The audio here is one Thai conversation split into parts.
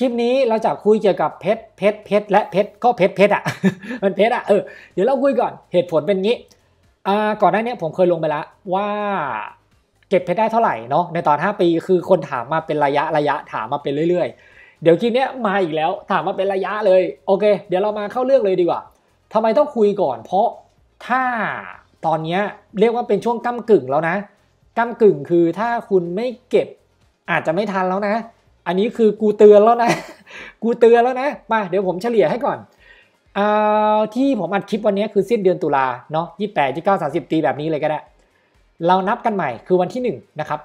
คลิปนี้เราจะคุยเกี่ยวกับเพชรเพชรเพชรและเพชรก็เพชรเพชรอะมันเพชรอะเออเดี๋ยวเราคุยก่อนเหตุผลเป็นงี้อ่าก่อนหน้านี้ผมเคยลงไปแล้วว่าเก็บเพชรได้เท่าไหร่เนาะในตอน 5 ปีคือคนถามมาเป็นระยะระยะถามมาเป็นเรื่อย ๆ เดี๋ยวคลิปนี้มาอีกแล้วถามมาเป็นระยะเลยโอเค เดี๋ยวเรามาเข้าเรื่องเลยดีกว่าทำไมต้องคุยก่อน เพราะถ้าตอนนี้เรียกว่าเป็นช่วงก้ากึ่งแล้วนะก้ากึ่งคือถ้าคุณไม่เก็บอาจจะไม่ทันแล้วนะ อันนี้คือกูเตือนแล้วนะ กูเตือนแล้วนะ มาเดี๋ยวผมเฉลี่ยให้ก่อนอที่ผมอัดคลิปวันนี้คือสิ้นเดือนตุลาเนาะยี่แปดยี่เก้าสาสิบตีแบบนี้เลยก็ได้ เรานับกันใหม่คือวันที่1นะครับ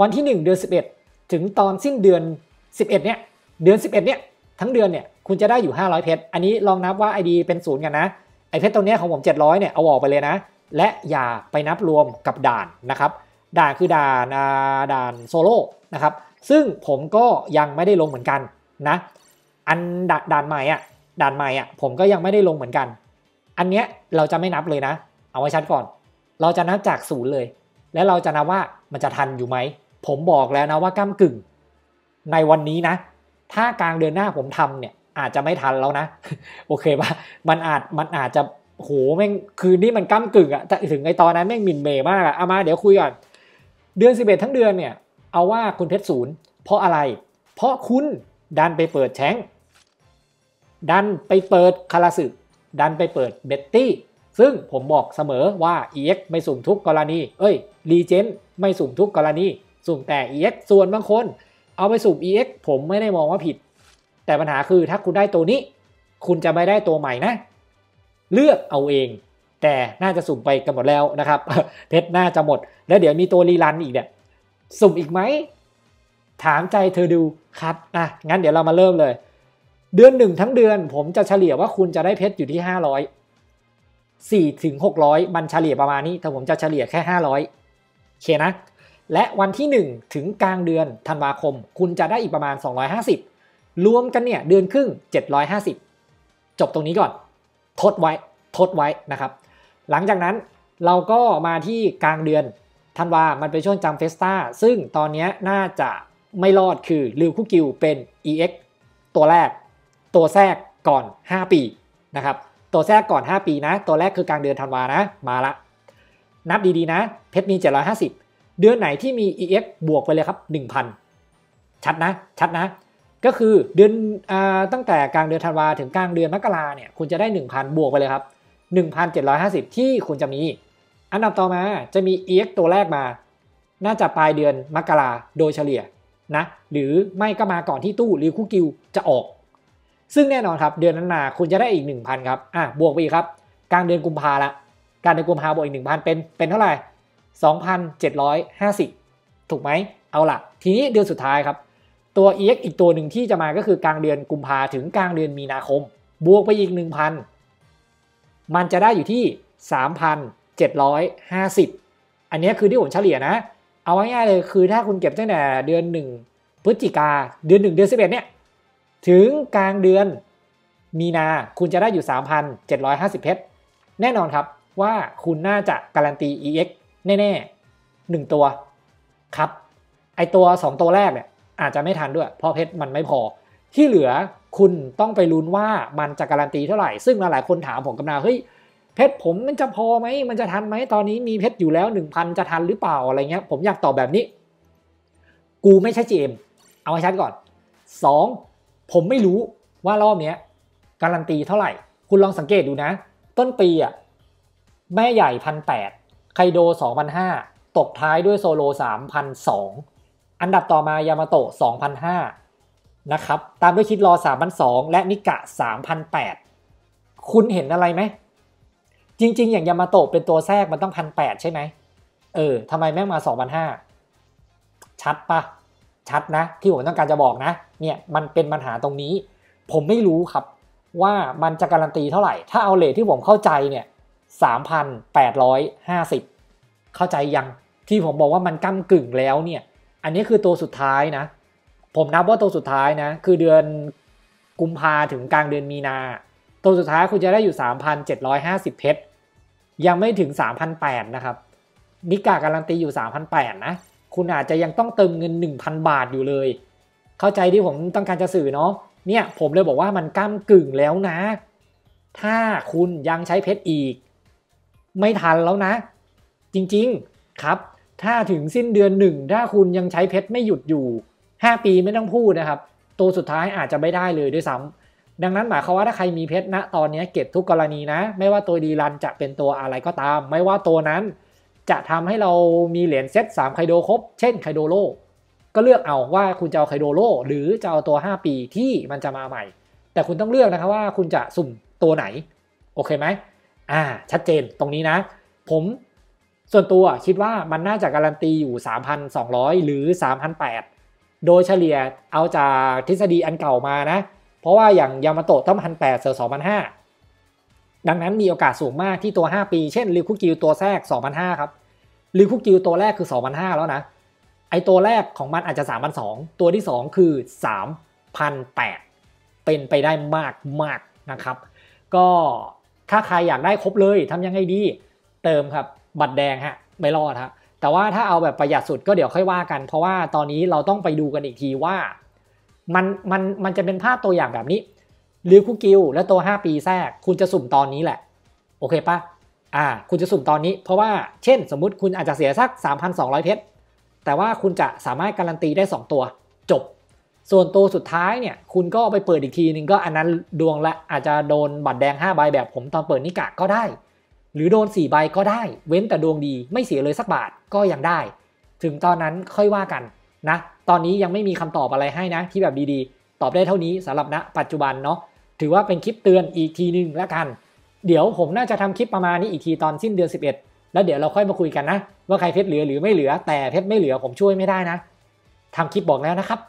วันที่ 1 เดือน11 ถึงตอนสิ้นเดือน 11เนี่ยเดือน 11เนี่ยทั้งเดือนเนี่ยคุณจะได้อยู่ 500 เพชร อันนี้ลองนับว่า ID เป็นศูนย์กันนะ ไอเพชรตัวนี้ของผม 700เนี่ยเอาออกไปเลยนะ และอย่าไปนับรวมกับด่านนะครับ ด่านคือด่านด่านโซโล่นะครับ ซึ่งผมก็ยังไม่ได้ลงเหมือนกันนะ อันด่านใหม่อะด่านใหม่อะผมก็ยังไม่ได้ลงเหมือนกัน อันเนี้ยเราจะไม่นับเลยนะ เอาไว้ชัดก่อน เราจะนับจากศูนย์เลย และเราจะนับว่ามันจะทันอยู่ไหม ผมบอกแล้วนะว่าก้ากึ่ง ในวันนี้นะ ถ้ากลางเดือนหน้าผมทำเนี่ยอาจจะไม่ทันแล้วนะ โอเคปะมันอาจมันอาจจะโหแม่งคืนนี้มันก้ากึ่งอะแต่ถึงไอตอนนั้นแม่งมินเมย์มากอะเอามาเดี๋ยวคุยก่อนเดือน 11 ทั้งเดือนเนี่ย เอาว่าคุณเพชรศูนย์เพราะอะไร เพราะคุณดันไปเปิดแชงดันไปเปิดคาราสึดันไปเปิดเบตตี้ซึ่งผมบอกเสมอว่า EX ไม่สุ่มทุกกรณี เอ้ยรีเจนไม่สุ่มทุกกรณี สุ่มแต่ EX ส่วนบางคน เอาไปสุ่ม EX ผมไม่ได้มองว่าผิด แต่ปัญหาคือถ้าคุณได้ตัวนี้ คุณจะไม่ได้ตัวใหม่นะ เลือกเอาเอง แต่น่าจะสุ่มไปกันหมดแล้วนะครับเพชรน่าจะหมด แล้วเดี๋ยวมีตัวรีรันอีกเนี่ย สุ่มอีกไหม ถามใจเธอดูครับอะงั้นเดี๋ยวเรามาเริ่มเลย เดือนหนึ่งทั้งเดือน ผมจะเฉลี่ยว่าคุณจะได้เพชรอยู่ที่ 500 4ถึง600 มันเฉลี่ยประมาณนี้ แต่ผมจะเฉลี่ยแค่ 500เคนะ และวันที่ 1 ถึงกลางเดือนธันวาคม คุณจะได้อีกประมาณ 250 รวมกันเนี่ยเดือนครึ่ง 750 จบตรงนี้ก่อน ทดไว้ ทดไว้นะครับ หลังจากนั้นเราก็มาที่กลางเดือน ธันวามันเป็นช่วงจำเฟสตาซึ่งตอนนี้น่าจะไม่รอดคือริวคุกิวเป็น EX ตัวแรก ตัวแทรกก่อน 5 ปีนะครับ ตัวแทรกก่อน 5 ปีนะ ตัวแรกคือกลางเดือนธันวานะ มาละ นับดีๆนะ เพชรมี 750 เดือนไหนที่มี EX บวกไปเลยครับ 1,000 ชัดนะ ชัดนะ ก็คือเดือนอตั้งแต่กลางเดือนธันวาถึงกลางเดือนมกราเนี่ย คุณจะได้ 1,000 บวกไปเลยครับ 1,750 ที่คุณจะมี อันดับต่อมาจะมี EX ตัวแรกมา น่าจะปลายเดือนมกราโดยเฉลี่ยนะ หรือไม่ก็มาก่อนที่ตู้ริวคุกิวจะออก ซึ่งแน่นอนครับเดือนนั้นมาคุณจะได้อีก 1,000 ครับอะบวกไปอีกครับกลางเดือนกุมภาละกลางเดือนกุมภาบวกอีก 1,000 เป็นเป็นเท่าไหร่ 2,750 ถูกไหมเอาละทีนี้เดือนสุดท้ายครับ ตัว EX อีกตัวหนึ่งที่จะมาก็คือกลางเดือนกุมภาถึงกลางเดือนมีนาคม บวกไปอีก 1,000 มันจะได้อยู่ที่ 750 อันนี้คือที่ผมเฉลี่ยนะ เอาง่ายๆเลยคือถ้าคุณเก็บตั้งแต่เดือน 1 พฤศจิกาเดือน 1 เดือน 11 เนี่ย ถึงกลางเดือนมีนาคุณจะได้อยู่ 3,750 เพชร แน่นอนครับว่าคุณน่าจะการันตี EX แน่ๆ 1 ตัวครับ ไอตัว 2 ตัวแรกเนี่ยอาจจะไม่ทันด้วย เพราะเพชรมันไม่พอ ที่เหลือคุณต้องไปลุ้นว่ามันจะการันตีเท่าไหร่ ซึ่งหลายๆคนถามผมกำนาเฮ้ย เพชรผมมันจะพอไหมมันจะทันไหมตอนนี้มีเพชรอยู่แล้ว 1,000 จะทันหรือเปล่าอะไรเงี้ย ผมอยากตอบแบบนี้ กูไม่ใช่เจมเอาให้ชัดก่อน 2 ผมไม่รู้ว่ารอบนี้การันตีเท่าไหร่ คุณลองสังเกตดูนะ ต้นปีอะแม่ใหญ่พันแปดไคโดสองพันห้าตกท้ายด้วยโซโลสามพันสองอันดับต่อมายามาโตะสองพันห้านะครับ ตามด้วยคิดรอสามพันสองและนิกะสามพันแปดคุณเห็นอะไรไหม จริง ๆ อย่างยามาโตะเป็นตัวแทรกมันต้องพันแปดใช่ไหมเออทำไมแม่งมาสองพันห้าชัดปะชัดนะ ที่ผมต้องการจะบอกนะ เนี่ยมันเป็นปัญหาตรงนี้ ผมไม่รู้ครับว่ามันจะการันตีเท่าไหร่ ถ้าเอาเลทที่ผมเข้าใจเนี่ยสามพันแปดร้อยห้าสิบเข้าใจยังที่ผมบอกว่ามันก้ากึ่งแล้วเนี่ย อันนี้คือตัวสุดท้ายนะ ผมนับว่าตัวสุดท้ายนะ คือเดือนกุมภาถึงกลางเดือนมีนา ตัวสุดท้ายคุณจะได้อยู่ 3,750 เพชร ยังไม่ถึง 3,800 นะครับ นิกาการันตีอยู่ 3,800 นะ คุณอาจจะยังต้องเติมเงิน 1,000 บาทอยู่เลย เข้าใจที่ผมต้องการจะสื่อเนาะ เนี่ยผมเลยบอกว่ามันก้ากึ่งแล้วนะ ถ้าคุณยังใช้เพชรอีก ไม่ทันแล้วนะ จริงๆครับ ถ้าถึงสิ้นเดือนหนึ่งถ้าคุณยังใช้เพชรไม่หยุดอยู่ 5 ปีไม่ต้องพูดนะครับ ตัวสุดท้ายอาจจะไม่ได้เลยด้วยซ้ำ ดังนั้นหมายความว่าถ้าใครมีเพชรณตอนนี้เก็บทุกกรณีนะ ไม่ว่าตัวดีรันจะเป็นตัวอะไรก็ตาม ไม่ว่าตัวนั้นจะทำให้เรามีเหรียญเซต3ไคโดครบ เช่นไคโดโลก็เลือกเอาว่าคุณจะเอาไคโดโลหรือจะเอาตัว 5 ปีที่มันจะมาใหม่ แต่คุณต้องเลือกนะครับว่าคุณจะสุ่มตัวไหน โอเคไหมอ่า ชัดเจนตรงนี้นะ ผมส่วนตัวคิดว่ามันน่าจะการันตีอยู่ 3,200 หรือ 3,800 โดยเฉลี่ยเอาจากทฤษฎีอันเก่ามานะ ราะว่าอย่างยามาโตะต้องพันแปดเซอสองพันห้าดังนั้นมีโอกาสสูงมากที่ตัว 5 ปี เช่นริคุกิวตัวแทรก2,005ครับริคุกิวตัวแรกคือ2,005แล้วนะ ไอตัวแรกของมันอาจจะ3,002ตัวที่ 2 คือ3,008เป็นไปได้มากมากนะครับ ก็ถ้าใครอยากได้ครบเลยทำยังไงดี เติมครับ บัตรแดงฮะไม่รอดฮะแต่ว่าถ้าเอาแบบประหยัดสุดก็เดี๋ยวค่อยว่ากัน เพราะว่าตอนนี้เราต้องไปดูกันอีกทีว่า มันมันมันจะเป็นภาพตัวอย่างแบบนี้ลิวคุกิวและตัว 5 ปีแทรก คุณจะสุ่มตอนนี้แหละ โอเคปะอ่า คุณจะสุ่มตอนนี้ เพราะว่าเช่นสมมุติคุณอาจจะเสียสัก 3,200 เพชร แต่ว่าคุณจะสามารถการันตีได้ 2 ตัว จบ ส่วนตัวสุดท้ายเนี่ย คุณก็ไปเปิดอีกทีนึงก็อันนั้นดวงละอาจจะโดนบัตรแดง 5 ใบแบบผมตอนเปิดนิกะก็ได้ หรือโดน 4 ใบก็ได้ เว้นแต่ดวงดีไม่เสียเลยสักบาทก็ยังได้ ถึงตอนนั้นค่อยว่ากันนะ ตอนนี้ยังไม่มีคำตอบอะไรให้นะ ที่แบบดีๆ ตอบได้เท่านี้สำหรับณปัจจุบันเนาะถือว่าเป็นคลิปเตือนอีกทีนึงแล้วกัน เดี๋ยวผมน่าจะทำคลิปประมาณนี้อีกทีตอนสิ้นเดือน 11 แล้วเดี๋ยวเราค่อยมาคุยกันนะ ว่าใครเพชรเหลือหรือไม่เหลือแต่เพชรไม่เหลือผมช่วยไม่ได้นะทำคลิปบอกแล้วนะครับ